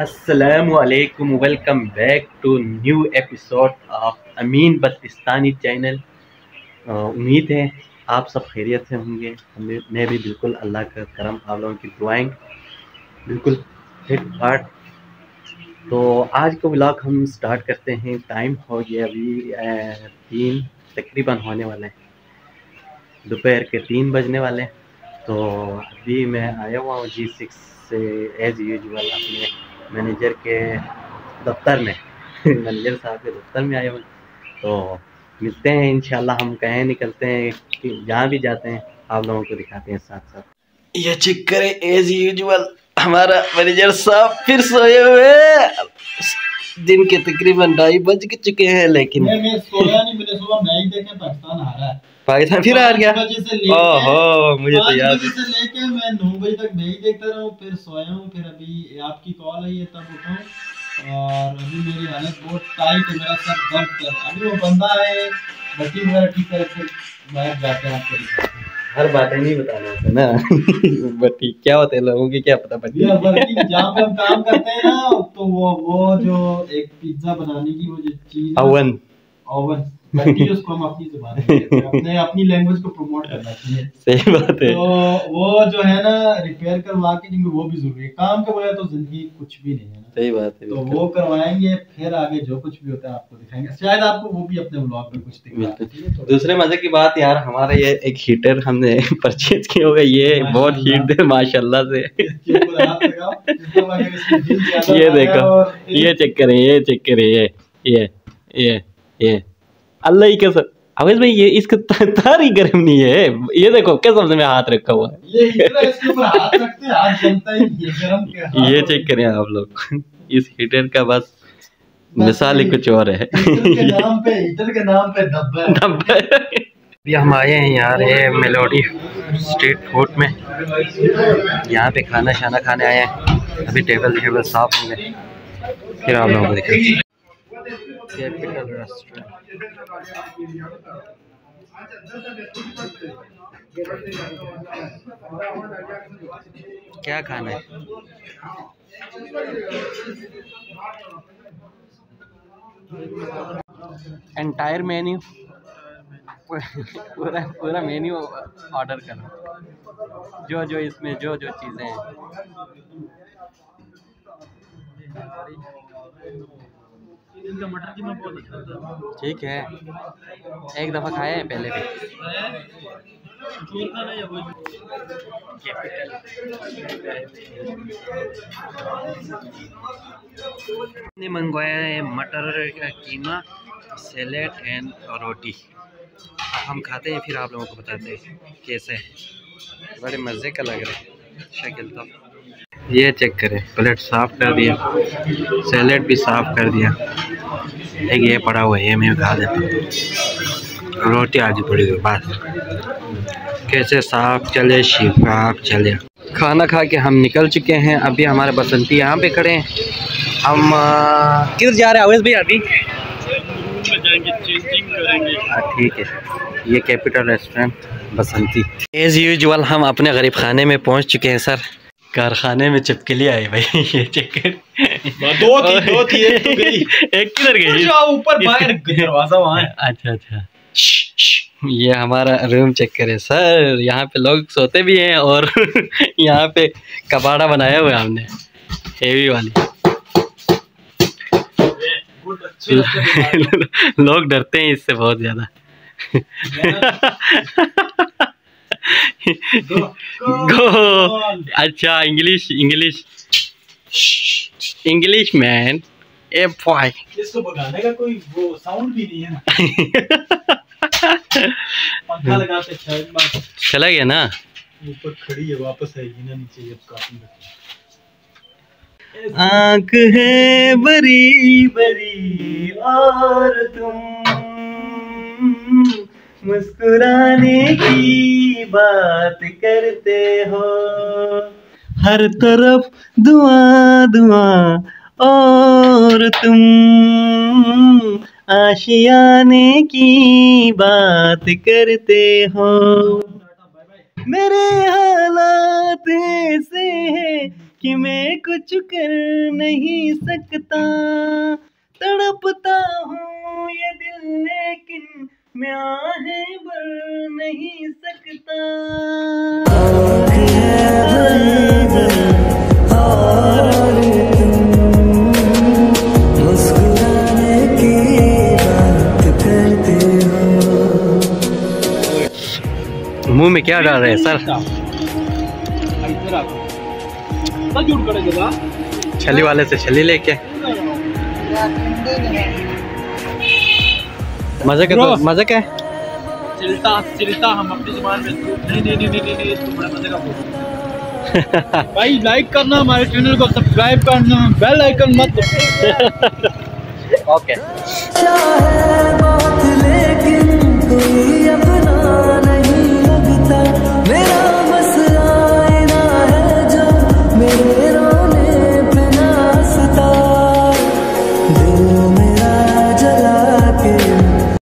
असलकम welcome back to new episode of Amin Baltistani channel उम्मीद है आप सब खैरियत से होंगे। हमें, मैं भी बिल्कुल अल्लाह का करम, आप लोगों की दुआएँ। बिल्कुल फिट फाट तो आज का ब्लॉग हम स्टार्ट करते हैं। टाइम हो गया अभी तीन, तकरीबन होने वाले हैं। दोपहर के तीन बजने वाले हैं। तो अभी मैं आया हुआ हूँ जी सिक्स से एज यूजल अपने मैनेजर के दफ्तर में। मैनेजर साहब के दफ्तर में आया हूँ तो मिलते हैं इंशाल्लाह हम कहीं निकलते हैं कि जहाँ भी जाते हैं आप लोगों को दिखाते हैं साथ साथ। ये चेक करें एज यूजल हमारा मैनेजर साहब फिर सोए हुए दिन के तकरीबन ढाई बज चुके हैं लेकिन मैं मैं सोया नहीं सुबह मैच देखे पाकिस्तान हारा है। पाकिस्तान फिर हार गया। ओहो मुझे तो याद बजे से लेके मैं नौ बजे तक मैच देखता रहा हूँ फिर सोया हूँ फिर अभी आपकी कॉल आई है तब उठा। और अभी मेरी हालत बहुत टाइट है मेरा सर दर्द कर अभी वो बंदा है बत्ती वगैरह ठीक बाहर जाते हैं आपको हर बातें नहीं बताना होता। ना बट क्या होता है लोगों की क्या पता पड़ती जहाँ पे हम काम करते हैं ना तो वो वो जो एक पिज्जा बनाने की वो जो चीज़ अवन ओवन उसको हम अपनी ज़ुबान में अपने अपनी लैंग्वेज को प्रमोट करना चाहिए। सही बात है। तो वो जो है ना रिपेयर करवा के जिनको वो भी ज़रूरी है। काम के बगैर तो ज़िंदगी कुछ भी नहीं है ना। सही बात है तो वो करवाएँगे फिर आगे जो कुछ भी होता है आपको दिखाएँगे। शायद आपको वो भी अपने ब्लॉग में कुछ दिखाएँगे ठीक दूसरे मज़े की बात यार हमारा ये एक हीटर हमने परचेज किया होगा ये बहुत हीट दे माशाल्लाह से। ये देखो ये चेक करें ये चेक करें ये ये ये ये। अल्लाह ही कसम। अवेश भाई ये इसका तार ही गर्म नहीं है। ये देखो क्या समझ में हाथ रखा हुआ है। ये है, इसके ऊपर हाथ रखते हैं हाथ जलता है ये गरम के हाथ ये और- चेक करें आप लोग। इस हीटर का बस मिसाल ही कुछ और है। हीटर के नाम पे हीटर के नाम पे धब्बा अभी हम आए हैं यार ये मेलोडी स्ट्रीट फ़ूड में। यहाँ पे खाना शाना खाने आए हैं। अभी टेबल टेबल साफ़ होंगे। फिर आप लोगों को दिखाते हैं। कैपिटल रेस्टोरेंट क्या खाना है? एंटायर मेन्यू पूरा पूरा मेन्यू ऑर्डर करो जो जो इसमें, जो जो चीज़ें हैं। इनका मटर कीमा बहुत अच्छा था। ठीक है। एक दफ़ा खाए हैं पहले भी। ने मंगवाया है मटर का कीमा सैलेड एंड रोटी। हम खाते हैं फिर आप लोगों को बताते हैं कैसे है। बड़े मज़े का लग रहा है। शक्ल तो। ये चेक करें, प्लेट साफ़ कर दिया, सैलेड भी साफ़ कर दिया। एक ये पड़ा हुआ है, ये मैं खा लेता हूँ। रोटी आधी पड़ी हुई, बस। कैसे साफ़ चले, शिफाफ चले। खाना खा के हम निकल चुके हैं, अभी हमारे बसंती यहाँ पे खड़े हैं। हम किधर जा रहे हैं अवेश भाई अभी? हाँ ठीक है। ये capital restaurant, Basanti. As usual हम अपने गरीब खाने में पहुँच चुके हैं, सर। कारखाने में चिपकली आई भाई ये चक्कर दो थी दो थी एक तो गई। एक किधर गई? ऊपर बाहर दरवाज़ा वहाँ है। अच्छा अच्छा। ये हमारा रूम चेक करे। सर यहाँ पे लोग सोते भी हैं और यहाँ पे कबाड़ा बनाया हुआ है हमने। हेवी वाली। लोग डरते हैं इससे बहुत ज़्यादा। गो अच्छा English English English man a boy इसको भगाने का कोई वो साउंड भी नहीं है ना। पंखा लगाते शायद चला गया ना? ऊपर खड़ी है वापस आएगी ना नीचे ये काफ़ी आँख है बड़ी बड़ी और तुम मुस्कुराने की बात करते हो। हर तरफ़ दुआ दुआ, और तुम। आशियाने की बात करते हो। मेरे हालात ऐसे हैं कि मैं कुछ कर नहीं सकता। तड़पता हूँ ये दिल, लेकिन मैं आहें भर नहीं मुँह में क्या डाल रहे हैं सर? छली वाले से छली लेके। मज़े का तो मज़े का? है चिलता चिलता हम अपनी ज़ुबान में नहीं नहीं नहीं नहीं नहीं बड़ा मज़े का भाई लाइक करना हमारे चैनल को सब्सक्राइब करना बेल आइकन मत ओके चाहे